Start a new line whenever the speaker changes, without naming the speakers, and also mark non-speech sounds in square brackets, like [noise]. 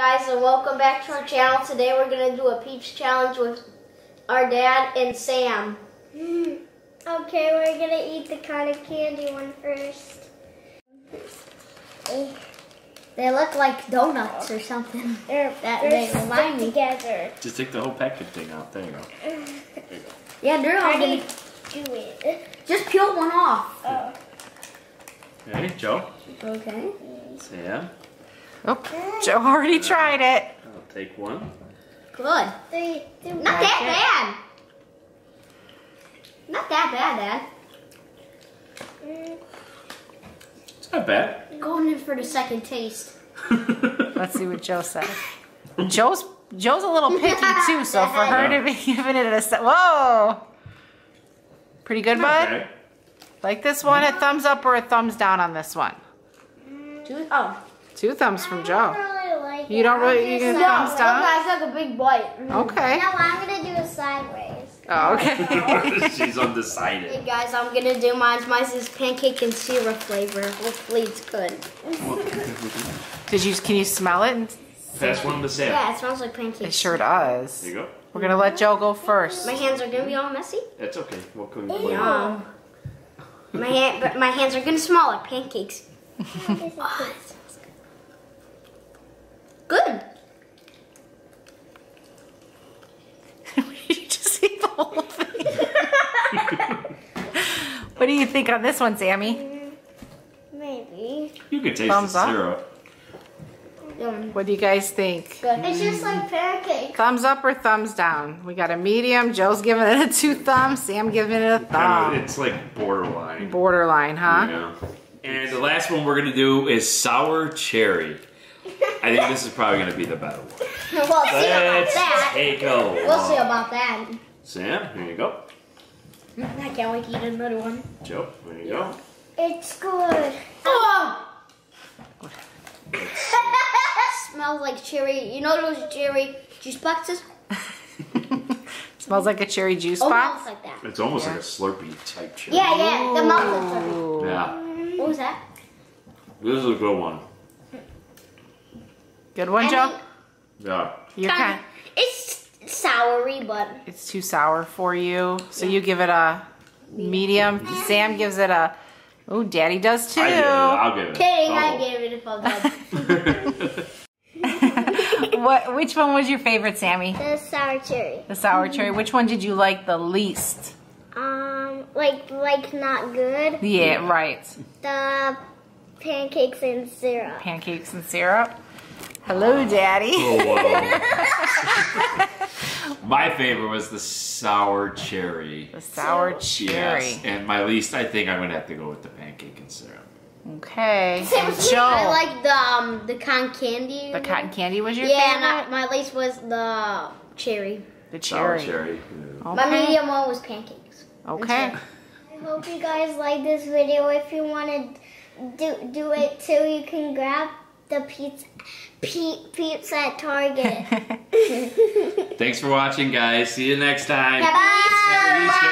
guys and welcome back to our channel. Today we're going to do a peeps challenge with our dad and Sam. Hmm.
Okay, we're gonna eat the cotton candy one first.
They look like donuts or something.
They're,
That-
they're
they remind me.
together.
Just take the whole packet thing out. There you go. There you go.
Yeah, they're all
do
gonna
do it?
just peel one off.
Oh.
Ready, Joe?
Okay.
Sam.
Oh, Joe already tried it.
I'll take one.
Good.
Three, two,
Not that bad. Not that bad, Dad.
Mm,
It's not bad.
Going in for the second taste. [laughs]
Let's see what Joe says. Joe's Joe's a little picky [laughs] too, so for her to be giving it a whoa, pretty good, bud.
bad.
Like this one, a thumbs up or a thumbs down on this one.
Two, oh.
Two thumbs from
I
Joe.
don't really like
You
it.
don't really- you
just
can
like-
thumbs down?
guys, like a big bite.
Okay.
No, I'm gonna do it sideways.
Oh, okay. [laughs]
She's undecided.
Hey guys, I'm gonna do mine. Mine is pancake and syrup flavor. Hopefully it's good. [laughs]
Did you? Can you smell it? And-
Pass one to Sam.
Yeah, it smells like
It sure does.
There you go.
We're gonna let Joe go first.
My hands are gonna be all messy.
That's okay. We'll clean
Ew.
No. My hand, but my hands are gonna smell like pancakes. [laughs] Oh,
good.
it smells good. Good.
you just eat the whole thing. [laughs] what do you think on this one, Sammy?
Maybe.
You can taste
Thumbs
the
up?
syrup.
What do you guys think?
good.
It's just like pancake.
Thumbs up or thumbs down? We got a medium. Joe's giving it a two thumbs. Sam giving it a
Kind
thumb.
of, it's like borderline.
Borderline, huh?
Yeah. And the last one we're gonna do is sour cherry. I think this is probably gonna be the better one.
We'll see about
Let's
that.
take a look.
We'll see about that.
Sam, here you go.
Mm, I can't wait to eat another one.
Joe, there you go.
It's good.
Oh! [laughs] Smells like cherry. You know those cherry juice boxes? [laughs]
Smells like a cherry juice
Almost
box.
like that.
It's almost
Yeah.
like a Slurpee type cherry.
Yeah, yeah. The mouth is cherry.
Yeah.
What was that?
This is a good one.
Good one,
I
Joe.
mean,
Yeah.
You're
kinda- It's soury, but
It's too sour for you, so you give it a medium. Sam gives it a. Oh, Daddy does too.
I give it. I'll give it.
kidding. I
Double.
gave it a thumbs [laughs] up.
what? Which one was your favorite, Sammy?
The sour cherry.
The sour cherry. Which one did you like the least?
Um, like like not good.
Yeah, right.
The pancakes and syrup.
Pancakes and syrup. Hello, Daddy.
Oh, [laughs] my favorite was the sour cherry.
The sour cherry.
Yes, and my least, I think I'm gonna have to go with the pancake and syrup.
Okay.
Same
And
with me.
Joe.
I like the um the cotton candy.
the cotton candy was your
Yeah, and
favorite.
I, my least was the cherry.
the cherry.
Sour
cherry.
cherry. yeah.
My medium one was pancakes.
Okay.
I hope you guys like this video. If you want to do do it too, you can grab the pizza pe- pizza at Target. [laughs]
Thanks for watching, guys. See you next time.
Happy Bye.